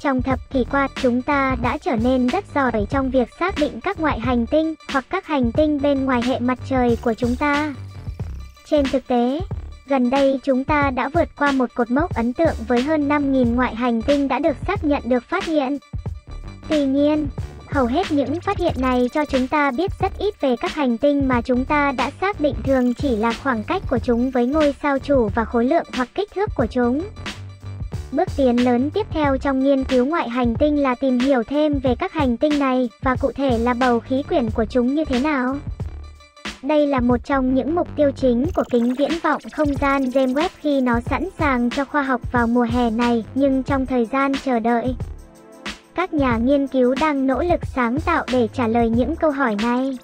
Trong thập kỷ qua, chúng ta đã trở nên rất giỏi trong việc xác định các ngoại hành tinh hoặc các hành tinh bên ngoài hệ mặt trời của chúng ta. Trên thực tế, gần đây chúng ta đã vượt qua một cột mốc ấn tượng với hơn 5.000 ngoại hành tinh đã được xác nhận được phát hiện. Tuy nhiên, hầu hết những phát hiện này cho chúng ta biết rất ít về các hành tinh mà chúng ta đã xác định thường chỉ là khoảng cách của chúng với ngôi sao chủ và khối lượng hoặc kích thước của chúng. Bước tiến lớn tiếp theo trong nghiên cứu ngoại hành tinh là tìm hiểu thêm về các hành tinh này và cụ thể là bầu khí quyển của chúng như thế nào. Đây là một trong những mục tiêu chính của kính viễn vọng không gian James Webb khi nó sẵn sàng cho khoa học vào mùa hè này, nhưng trong thời gian chờ đợi, các nhà nghiên cứu đang nỗ lực sáng tạo để trả lời những câu hỏi này.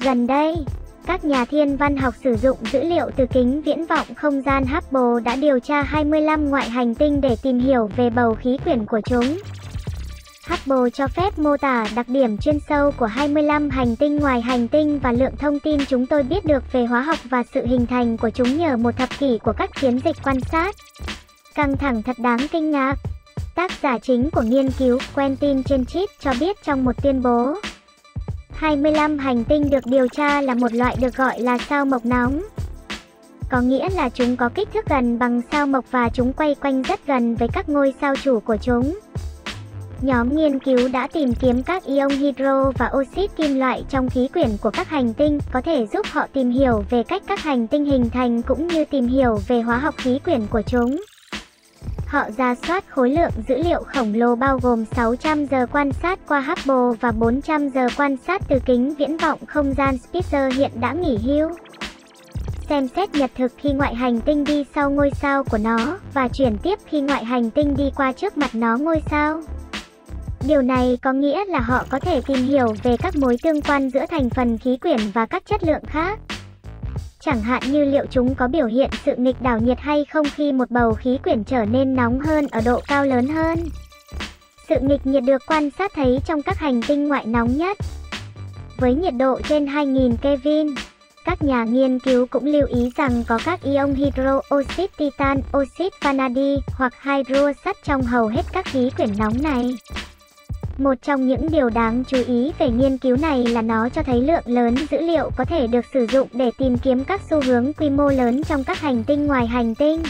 Gần đây, các nhà thiên văn học sử dụng dữ liệu từ kính viễn vọng không gian Hubble đã điều tra 25 ngoại hành tinh để tìm hiểu về bầu khí quyển của chúng. Hubble cho phép mô tả đặc điểm chuyên sâu của 25 hành tinh ngoài hành tinh và lượng thông tin chúng tôi biết được về hóa học và sự hình thành của chúng nhờ một thập kỷ của các chiến dịch quan sát. Căng thẳng thật đáng kinh ngạc. Tác giả chính của nghiên cứu Quentin Chenchit cho biết trong một tuyên bố. 25 hành tinh được điều tra là một loại được gọi là sao mộc nóng. Có nghĩa là chúng có kích thước gần bằng sao mộc và chúng quay quanh rất gần với các ngôi sao chủ của chúng. Nhóm nghiên cứu đã tìm kiếm các ion hydro và oxit kim loại trong khí quyển của các hành tinh, có thể giúp họ tìm hiểu về cách các hành tinh hình thành cũng như tìm hiểu về hóa học khí quyển của chúng. Họ ra soát khối lượng dữ liệu khổng lồ bao gồm 600 giờ quan sát qua Hubble và 400 giờ quan sát từ kính viễn vọng không gian Spitzer hiện đã nghỉ hưu. Xem xét nhật thực khi ngoại hành tinh đi sau ngôi sao của nó và chuyển tiếp khi ngoại hành tinh đi qua trước mặt nó ngôi sao. Điều này có nghĩa là họ có thể tìm hiểu về các mối tương quan giữa thành phần khí quyển và các chất lượng khác. Chẳng hạn như liệu chúng có biểu hiện sự nghịch đảo nhiệt hay không khi một bầu khí quyển trở nên nóng hơn ở độ cao lớn hơn. Sự nghịch nhiệt được quan sát thấy trong các hành tinh ngoại nóng nhất. Với nhiệt độ trên 2000 Kelvin, các nhà nghiên cứu cũng lưu ý rằng có các ion hydro, oxit titan, oxit vanadi hoặc hydro sắt trong hầu hết các khí quyển nóng này. Một trong những điều đáng chú ý về nghiên cứu này là nó cho thấy lượng lớn dữ liệu có thể được sử dụng để tìm kiếm các xu hướng quy mô lớn trong các hành tinh ngoài hành tinh.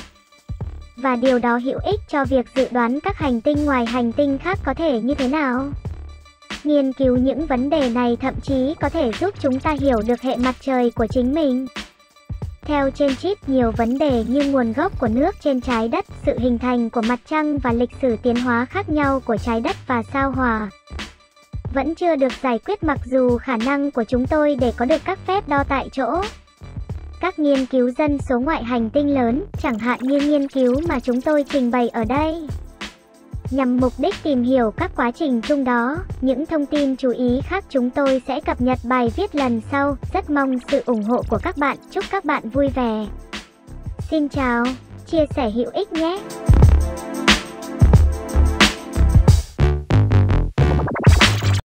Và điều đó hữu ích cho việc dự đoán các hành tinh ngoài hành tinh khác có thể như thế nào. Nghiên cứu những vấn đề này thậm chí có thể giúp chúng ta hiểu được hệ mặt trời của chính mình. Theo trên chip, nhiều vấn đề như nguồn gốc của nước trên trái đất, sự hình thành của mặt trăng và lịch sử tiến hóa khác nhau của trái đất và sao hỏa vẫn chưa được giải quyết mặc dù khả năng của chúng tôi để có được các phép đo tại chỗ. Các nghiên cứu dân số ngoại hành tinh lớn, chẳng hạn như nghiên cứu mà chúng tôi trình bày ở đây nhằm mục đích tìm hiểu các quá trình chung đó. Những thông tin chú ý khác chúng tôi sẽ cập nhật bài viết lần sau. Rất mong sự ủng hộ của các bạn. Chúc các bạn vui vẻ. Xin chào, chia sẻ hữu ích nhé.